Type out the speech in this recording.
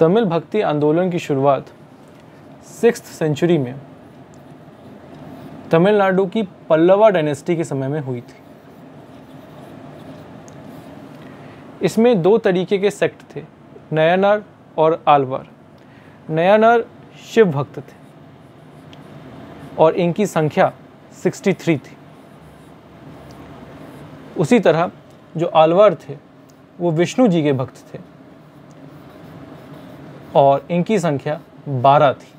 तमिल भक्ति आंदोलन की शुरुआत सिक्स सेंचुरी में तमिलनाडु की पल्लवा डायनेस्टी के समय में हुई थी। इसमें दो तरीके के सेक्ट थे, नयानार और आलवार। नयानार शिव भक्त थे और इनकी संख्या 63 थी। उसी तरह जो आलवार थे, वो विष्णु जी के भक्त थे। और इनकी संख्या 12 थी।